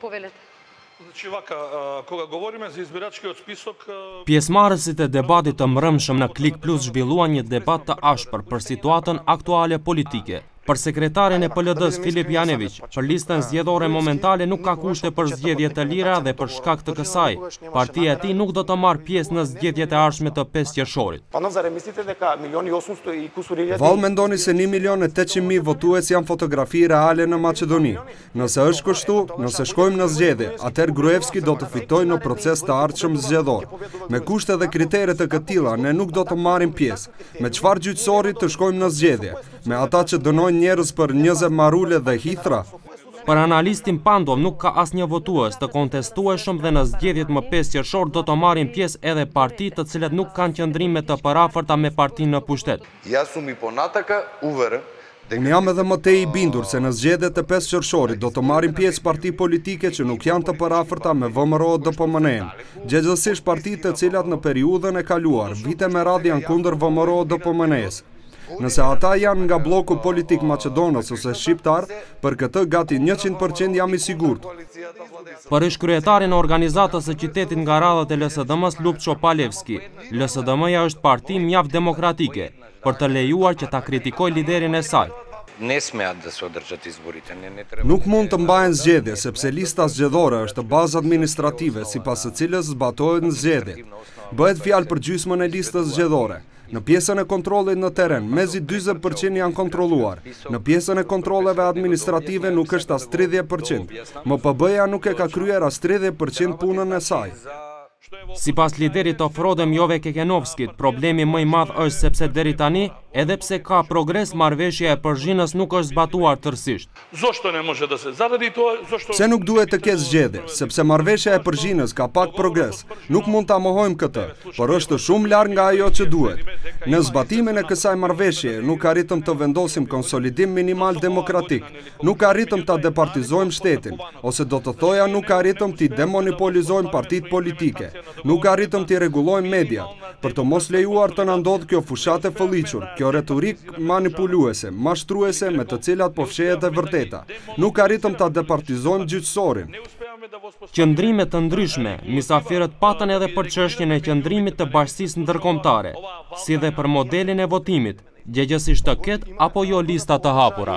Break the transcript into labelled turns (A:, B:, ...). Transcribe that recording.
A: Po velet. Çivak, koga govorime za izbirački spisak.
B: Pjesëmarrësit e debatit të mbrëmshëm në Klik Plus zhvilluan një debat të ashpër për situatën aktuale politike. Për sekretarin e PLD-së Filip Janeviq, për Listën Zgjedhore momentale nuk ka kushte për zgjedhje të lira dhe për shkak të kësaj, partia e tij nuk do të marrë pjesë në zgjedhjet e ardhshme të pesë qershorit.
C: Vallë mendoni se një milion e tetëqind mijë votues janë fotografi reale në Maqedoni? Nëse është kështu, nëse shkojmë në zgjedhje, atëherë Gruevski do të fitojë në proces të ardhshëm zgjedhor. Me kushte dhe kritere të këtilla, ne nuk do të marrim pjesë. Me çfarë gjyqësori të shkojmë në zgjedhje? Me ata që dënojnë njerëz për njëzet marule dhe hithra?
B: Për analistin Pandov nuk ka asnjë votues të kontestueshëm dhe në zgjedhjet më pesë qershor do të marrin pjesë edhe parti të cilat nuk kanë qëndrime të përafërta me partinë në pushtet.
C: Unë jam edhe më tej i bindur se në zgjedhjet e pesë qershorit do të marrin pjesë parti politike që nuk janë të përafërta me VMRO-DPMNE-në, gjegjësisht partitë të cilat në periudhën e kaluar, vite me radhë janë kundër VMRO-DPMNE-së. Nëse ata janë nga blloku politik maqedonas ose shqiptar, për këtë gati njëqind për qind jam i sigurt.
B: Për ish-kryetarin e organizatës së qytetit nga radhët e LSDM-së Lupço Palevski, LSDM-ja është parti mjaft demokratike, për të lejuar që ta kritikojë liderin e saj.
C: Nuk mund të mbahen zgjedhje, sepse lista zgjedhore është bazë administrative sipas së cilës zbatohen zgjedhjet. Bëhet fjalë për gjysmën e listës zgjedhore. Në pjesën e kontrollit në terren, mezi dyzet për qind janë kontrolluar. Në pjesën e kontrolleve administrative nuk është as tridhjetë për qind. MPB-ja nuk e ka kryer as tridhjetë për qind punën e saj.
B: Sipas liderit të Frodem Jove Kekenovskit, problemi më i madh është sepse deri tani, edhe pse ka progres, marrëveshja e Përzhinës nuk është zbatuar
A: tërësisht.
C: Pse nuk duhet të ketë zgjedhje, sepse marrëveshja e Përzhinës ka pak progres, nuk mund ta mohojmë këtë, por është shumë larg nga ajo që duhet. Në zbatimin e kësaj marrëveshje nuk arritëm të vendosim konsolidim minimal demokratik, Nuk arritëm ta departizojmë shtetin, ose do të thoja nuk arritëm t'i demonipolizojmë partitë politike, nuk arritëm t'i rregullojmë mediat, për të mos lejuar të na ndodhë kjo fushatë e fëlliqur, kjo retorikë manipuluese, mashtruese me të cilat po fshehet e vërteta. Nuk arritëm ta departizojmë gjyqësorin.
B: Qëndrime të ndryshme, mysafirët patën edhe për çështjen e qëndrimit të bashkësisë ndërkombëtare, si dhe për modelin e votimit, gjegjësisht të ketë apo jo lista të hapura.